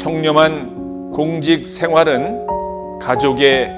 청렴한 공직 생활은 가족의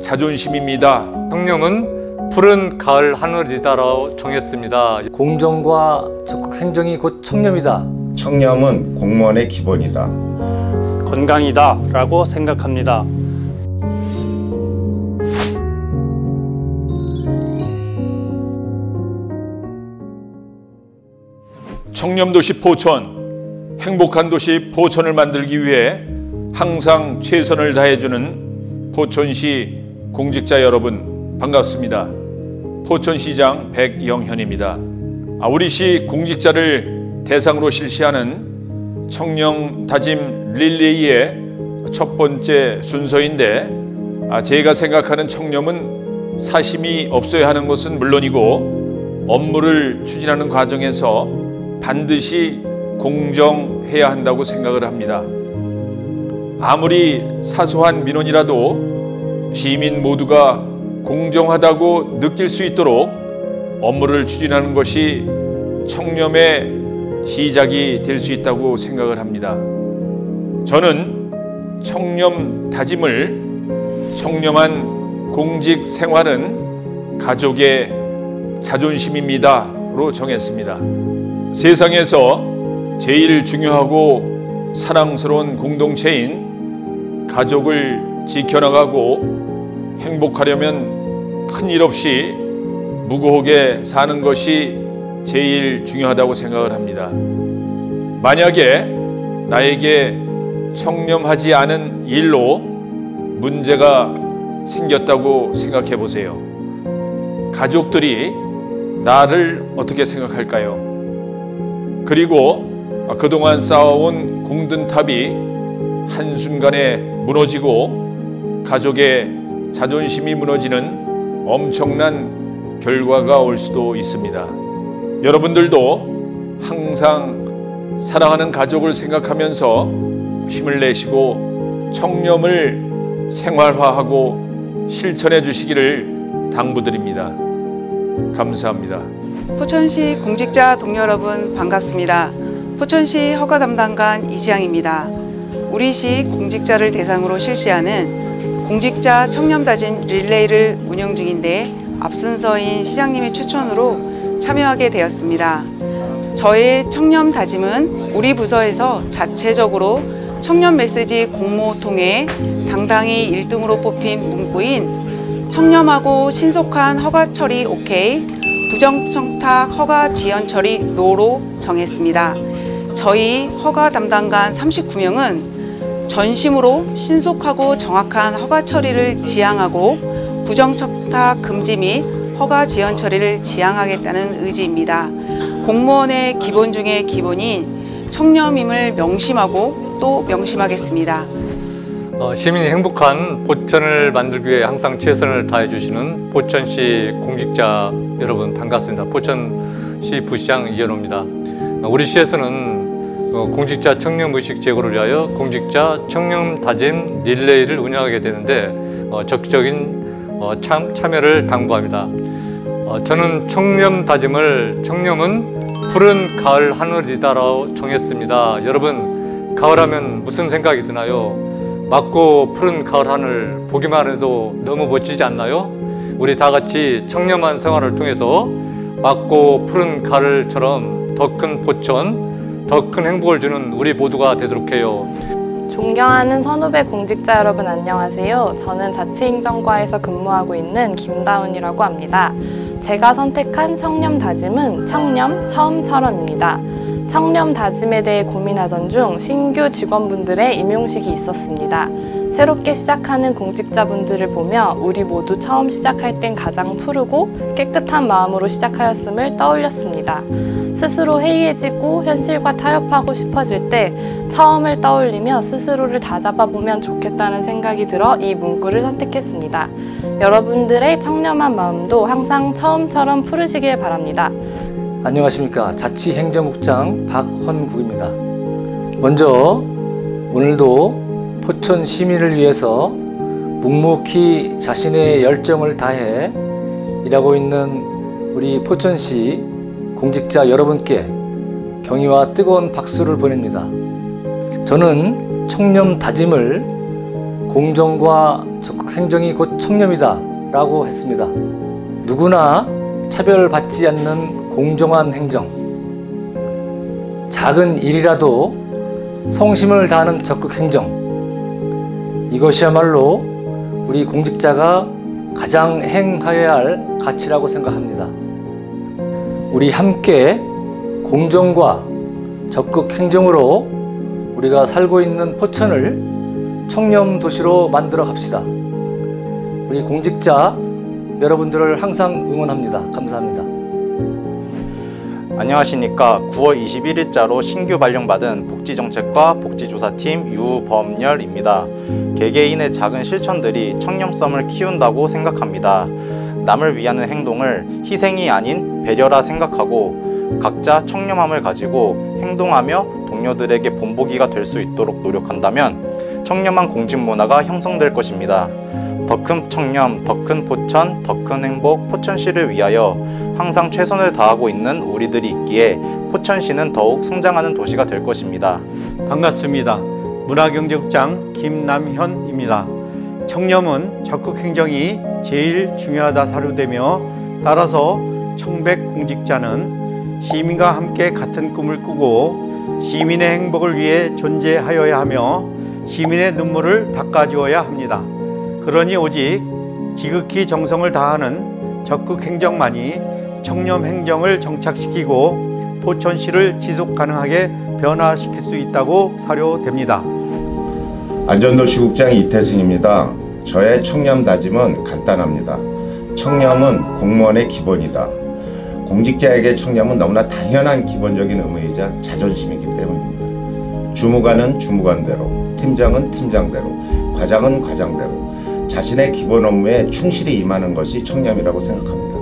자존심입니다. 청렴은 푸른 가을 하늘이다라고 정했습니다. 공정과 적극 행정이 곧 청렴이다. 청렴은 공무원의 기본이다. 건강이다 라고 생각합니다. 청렴도시 포천, 행복한 도시 포천을 만들기 위해 항상 최선을 다해주는 포천시 공직자 여러분 반갑습니다. 포천시장 백영현입니다. 아, 우리 시 공직자를 대상으로 실시하는 청렴 다짐 릴레이의 첫 번째 순서인데 아, 제가 생각하는 청렴은 사심이 없어야 하는 것은 물론이고 업무를 추진하는 과정에서 반드시 공정 해야 한다고 생각을 합니다. 아무리 사소한 민원이라도 시민 모두가 공정하다고 느낄 수 있도록 업무를 추진하는 것이 청렴의 시작이 될 수 있다고 생각을 합니다. 저는 청렴 다짐을 청렴한 공직 생활은 가족의 자존심입니다로 정했습니다. 세상에서 제일 중요하고 사랑스러운 공동체인 가족을 지켜나가고 행복하려면 큰 일 없이 무고하게 사는 것이 제일 중요하다고 생각을 합니다. 만약에 나에게 청렴하지 않은 일로 문제가 생겼다고 생각해 보세요. 가족들이 나를 어떻게 생각할까요? 그리고 그동안 쌓아온 공든탑이 한순간에 무너지고 가족의 자존심이 무너지는 엄청난 결과가 올 수도 있습니다. 여러분들도 항상 사랑하는 가족을 생각하면서 힘을 내시고 청렴을 생활화하고 실천해 주시기를 당부드립니다. 감사합니다. 포천시 공직자 동료 여러분 반갑습니다. 포천시 허가 담당관 이지양입니다. 우리 시 공직자를 대상으로 실시하는 공직자 청렴 다짐 릴레이를 운영 중인데 앞순서인 시장님의 추천으로 참여하게 되었습니다. 저의 청렴 다짐은 우리 부서에서 자체적으로 청렴 메시지 공모 통해 당당히 1등으로 뽑힌 문구인 청렴하고 신속한 허가 처리 오케이 부정청탁 허가 지연 처리 노로 정했습니다. 저희 허가 담당관 39명은 전심으로 신속하고 정확한 허가 처리를 지향하고 부정청탁 금지 및 허가 지연 처리를 지향하겠다는 의지입니다. 공무원의 기본 중의 기본인 청렴임을 명심하고 또 명심하겠습니다. 어, 시민이 행복한 포천을 만들기 위해 항상 최선을 다해 주시는 포천시 공직자 여러분 반갑습니다. 포천시 부시장 이현호입니다. 어, 우리 시에서는 어, 공직자 청렴 의식 제고를 위하여 공직자 청렴 다짐 릴레이를 운영하게 되는데 어, 적극적인 어, 참, 참여를 당부합니다. 어, 저는 청렴 다짐을 청렴은 푸른 가을 하늘이다라고 정했습니다. 여러분 가을하면 무슨 생각이 드나요? 맑고 푸른 가을 하늘 보기만 해도 너무 멋지지 않나요? 우리 다 같이 청렴한 생활을 통해서 맑고 푸른 가을처럼 더큰 포천, 더 큰 행복을 주는 우리 모두가 되도록 해요. 존경하는 선후배 공직자 여러분 안녕하세요. 저는 자치행정과에서 근무하고 있는 김다운이라고 합니다. 제가 선택한 청렴 다짐은 청렴 처음처럼입니다. 청렴 다짐에 대해 고민하던 중 신규 직원분들의 임용식이 있었습니다. 새롭게 시작하는 공직자분들을 보며 우리 모두 처음 시작할 땐 가장 푸르고 깨끗한 마음으로 시작하였음을 떠올렸습니다. 스스로 해이해지고 현실과 타협하고 싶어질 때 처음을 떠올리며 스스로를 다잡아보면 좋겠다는 생각이 들어 이 문구를 선택했습니다. 여러분들의 청렴한 마음도 항상 처음처럼 푸르시길 바랍니다. 안녕하십니까 자치행정국장 박헌국입니다. 먼저 오늘도 포천 시민을 위해서 묵묵히 자신의 열정을 다해 일하고 있는 우리 포천시 공직자 여러분께 경의와 뜨거운 박수를 보냅니다. 저는 청렴 다짐을 공정과 적극 행정이 곧 청렴이다 라고 했습니다. 누구나 차별받지 않는 공정한 행정, 작은 일이라도 성심을 다하는 적극 행정, 이것이야말로 우리 공직자가 가장 행하여야 할 가치라고 생각합니다. 우리 함께 공정과 적극 행정으로 우리가 살고 있는 포천을 청렴 도시로 만들어 갑시다. 우리 공직자 여러분들을 항상 응원합니다. 감사합니다. 안녕하십니까. 9월 21일자로 신규 발령받은 복지정책과 복지조사팀 유범열입니다. 개개인의 작은 실천들이 청렴성을 키운다고 생각합니다. 남을 위하는 행동을 희생이 아닌 배려라 생각하고 각자 청렴함을 가지고 행동하며 동료들에게 본보기가 될 수 있도록 노력한다면 청렴한 공직 문화가 형성될 것입니다. 더 큰 청렴, 더 큰 포천, 더 큰 행복, 포천시를 위하여 항상 최선을 다하고 있는 우리들이 있기에 포천시는 더욱 성장하는 도시가 될 것입니다. 반갑습니다. 문화경제국장 김남현입니다. 청렴은 적극 행정이 제일 중요하다 사료되며 따라서 청백 공직자는 시민과 함께 같은 꿈을 꾸고 시민의 행복을 위해 존재하여야 하며 시민의 눈물을 닦아주어야 합니다. 그러니 오직 지극히 정성을 다하는 적극 행정만이 청렴 행정을 정착시키고 포천시를 지속 가능하게 변화시킬 수 있다고 사료됩니다. 안전도시국장 이태승입니다. 저의 청렴 다짐은 간단합니다. 청렴은 공무원의 기본이다. 공직자에게 청렴은 너무나 당연한 기본적인 의무이자 자존심이기 때문입니다. 주무관은 주무관대로, 팀장은 팀장대로, 과장은 과장대로 자신의 기본 업무에 충실히 임하는 것이 청렴이라고 생각합니다.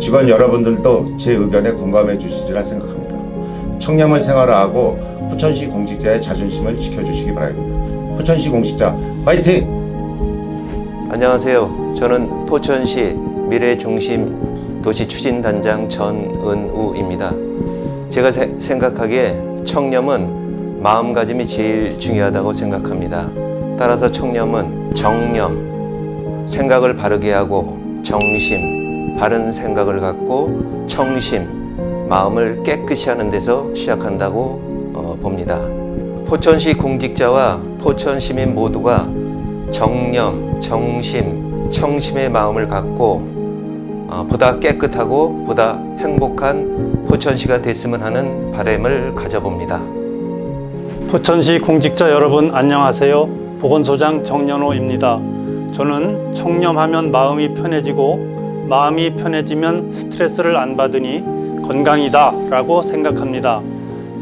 직원 여러분들도 제 의견에 공감해 주시리라 생각합니다. 청렴을 생활화하고 포천시 공직자의 자존심을 지켜주시기 바랍니다. 포천시 공직자 파이팅! 안녕하세요. 저는 포천시 미래중심 도시추진단장 전은우입니다. 제가 세- 생각하기에 청렴은 마음가짐이 제일 중요하다고 생각합니다. 따라서 청렴은 정념, 생각을 바르게 하고 정심, 바른 생각을 갖고 청심, 마음을 깨끗이 하는 데서 시작한다고 어, 봅니다. 포천시 공직자와 포천 시민 모두가 정념, 정심, 청심의 마음을 갖고 어, 보다 깨끗하고 보다 행복한 포천시가 됐으면 하는 바람을 가져봅니다. 포천시 공직자 여러분 안녕하세요. 보건소장 정연호입니다. 저는 청렴하면 마음이 편해지고 마음이 편해지면 스트레스를 안 받으니 건강이다 라고 생각합니다.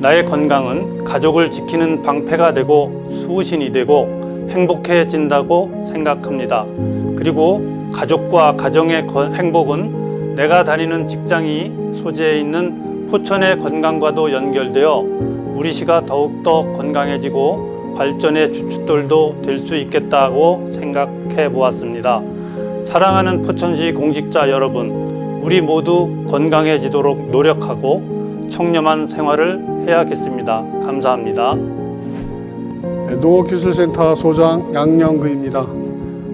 나의 건강은 가족을 지키는 방패가 되고 수호신이 되고 행복해진다고 생각합니다. 그리고 가족과 가정의 거- 행복은 내가 다니는 직장이 소재해 있는 포천의 건강과도 연결되어 우리 시가 더욱더 건강해지고 발전의 주춧돌도 될 수 있겠다고 생각해 보았습니다. 사랑하는 포천시 공직자 여러분, 우리 모두 건강해지도록 노력하고 청렴한 생활을 해야겠습니다. 감사합니다. 농업기술센터 소장 양영근입니다.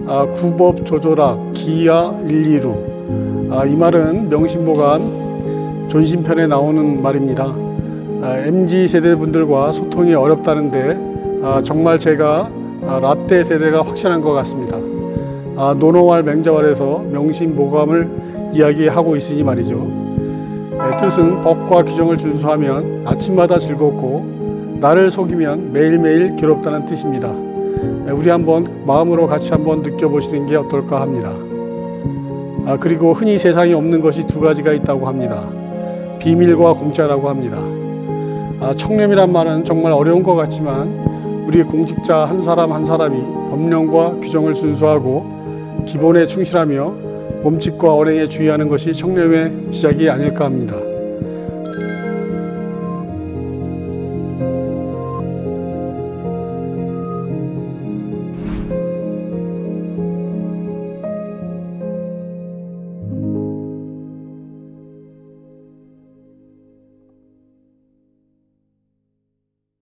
아, 구법 조조락 기아 126. 아, 이 말은 명심보감 존심편에 나오는 말입니다. 아, MZ 세대 분들과 소통이 어렵다는데 아, 정말 제가 아, 라떼 세대가 확실한 것 같습니다. 아, 노노왈 맹자왈에서 명심보감을 이야기하고 있으니 말이죠. 네, 뜻은 법과 규정을 준수하면 아침마다 즐겁고 나를 속이면 매일매일 괴롭다는 뜻입니다. 네, 우리 한번 마음으로 같이 한번 느껴보시는 게 어떨까 합니다. 아, 그리고 흔히 세상에 없는 것이 두 가지가 있다고 합니다. 비밀과 공짜라고 합니다. 아, 청렴이란 말은 정말 어려운 것 같지만 우리 공직자 한 사람 한 사람이 법령과 규정을 준수하고 기본에 충실하며 몸짓과 언행에 주의하는 것이 청렴의 시작이 아닐까 합니다.